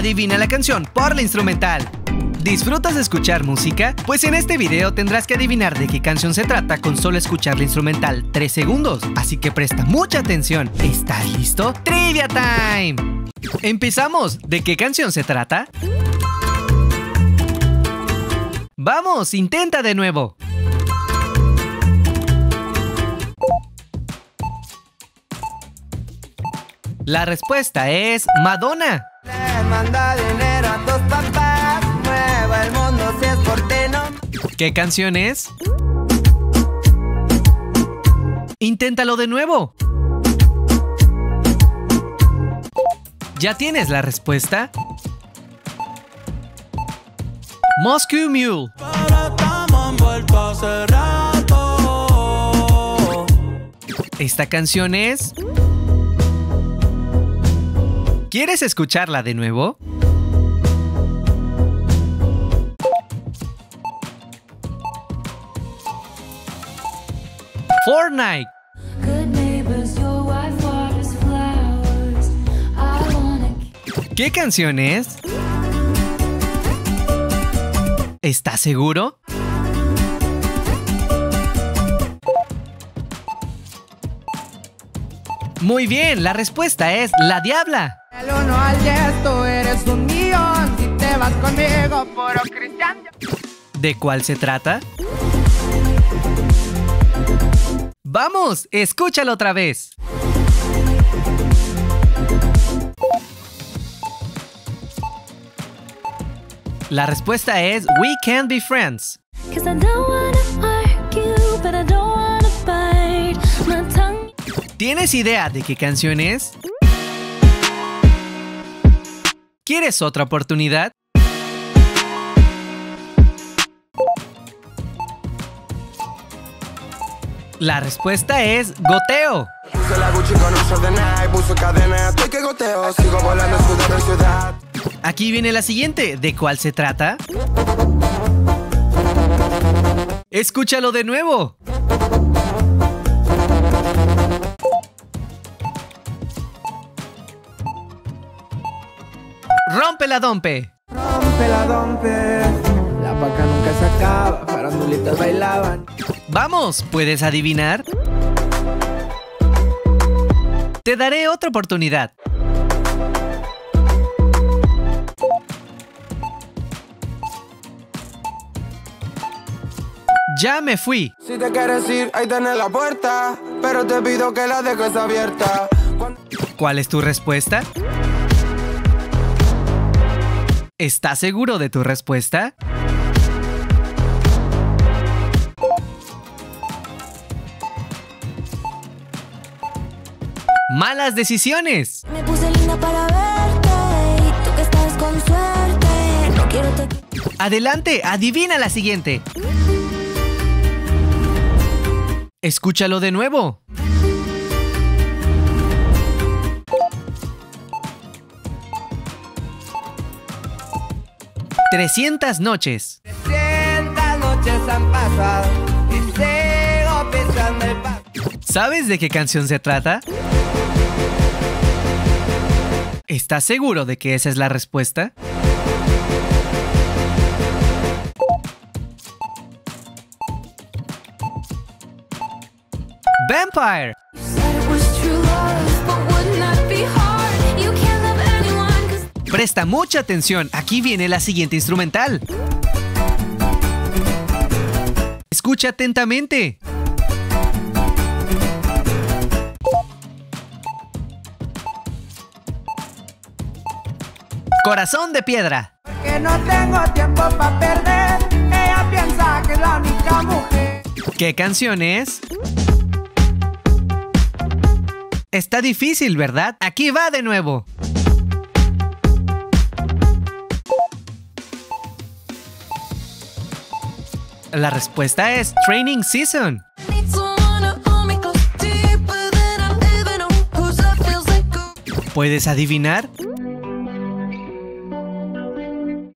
adivina la canción por la instrumental. ¿Disfrutas de escuchar música? Pues en este video tendrás que adivinar de qué canción se trata con solo escuchar la instrumental 3 segundos. Así que presta mucha atención. ¿Estás listo? ¡Trivia Time! Empezamos. ¿De qué canción se trata? Vamos, intenta de nuevo. La respuesta es Madonna. Manda dinero a tus papás, mueva el mundo si es por ti, no. ¿Qué canción es? Inténtalo de nuevo. ¿Ya tienes la respuesta? Moscow Mule. Esta canción es... ¿Quieres escucharla de nuevo? Fortnite. ¿Qué canción es? ¿Estás seguro? Muy bien, la respuesta es La Diabla. Del 1 al 10 tú eres un millón, si te vas conmigo, puro cristian. ¿De cuál se trata? Vamos, escúchalo otra vez. La respuesta es We Can Be Friends. Argue. ¿Tienes idea de qué canción es? ¿Quieres otra oportunidad? La respuesta es Goteo. Aquí viene la siguiente. ¿De cuál se trata? Escúchalo de nuevo. Rompe la dompe. Rompe la dompe, la paca nunca se acaba, farandulitas bailaban. Vamos, ¿puedes adivinar? Te daré otra oportunidad. Ya me fui. Si te quieres ir, ahí tenés la puerta, pero te pido que la dejes abierta. Cuando- ¿Cuál es tu respuesta? ¿Estás seguro de tu respuesta? Malas decisiones. Me puse linda para verte y tú que estás con suerte. No quiero te Adelante, adivina la siguiente. Escúchalo de nuevo. ¡300 noches! 300 noches han pasado y sigo pensando el. ¿Sabes de qué canción se trata? ¿Estás seguro de que esa es la respuesta? Vampire. Presta mucha atención, aquí viene la siguiente instrumental. Escucha atentamente. Corazón de piedra. Que no tengo tiempo para perder, ella piensa que es la única mujer. ¿Qué canción es? Está difícil, ¿verdad? Aquí va de nuevo. La respuesta es Training Season. ¿Puedes adivinar?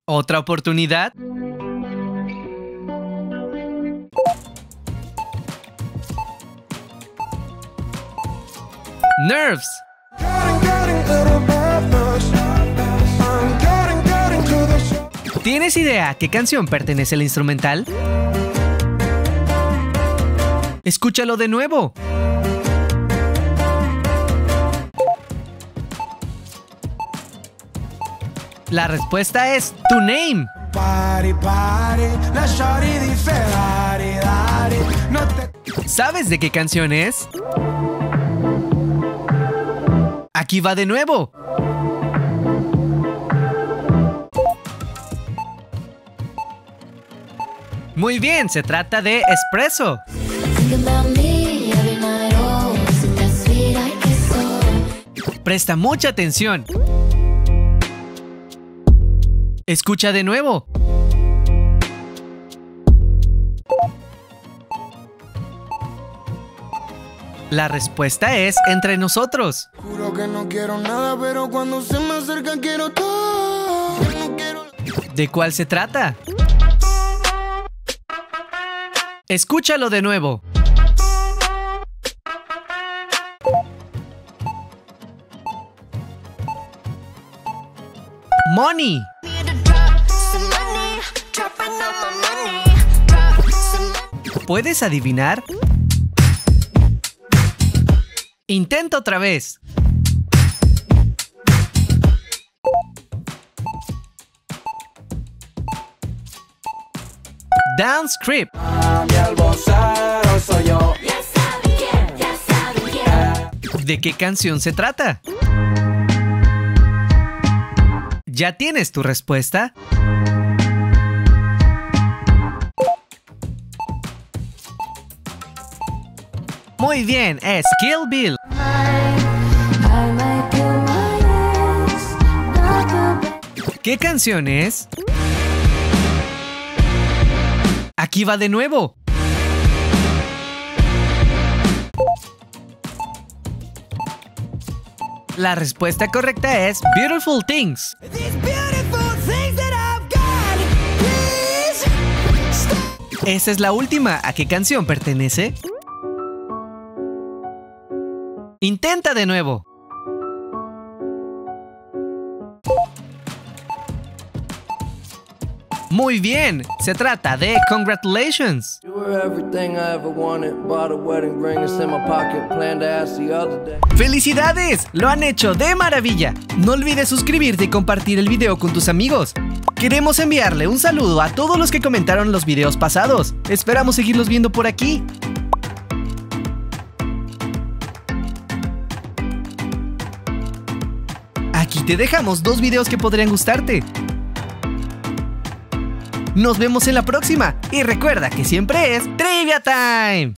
¿Otra oportunidad? Nerves. ¿Tienes idea a qué canción pertenece el instrumental? Escúchalo de nuevo. La respuesta es Tu Name. ¿Sabes de qué canción es? Aquí va de nuevo. Muy bien, se trata de Espresso. Presta mucha atención. Escucha de nuevo. La respuesta es entre nosotros. Juro que no quiero nada, pero cuando se me acerca quiero todo. No quiero ¿De cuál se trata? Escúchalo de nuevo. Money. ¿Puedes adivinar? Intenta otra vez. Down soy yo. ¿De qué canción se trata? ¿Ya tienes tu respuesta? Muy bien, es Kill Bill. ¿Qué canción es? Aquí va de nuevo. La respuesta correcta es Beautiful Things. Esa es la última. ¿A qué canción pertenece? Intenta de nuevo. Muy bien, se trata de Congratulations. ¡Felicidades! Lo han hecho de maravilla. No olvides suscribirte y compartir el video con tus amigos. Queremos enviarle un saludo a todos los que comentaron los videos pasados. Esperamos seguirlos viendo por aquí. Aquí te dejamos dos videos que podrían gustarte. Nos vemos en la próxima y recuerda que siempre es Trivia Time.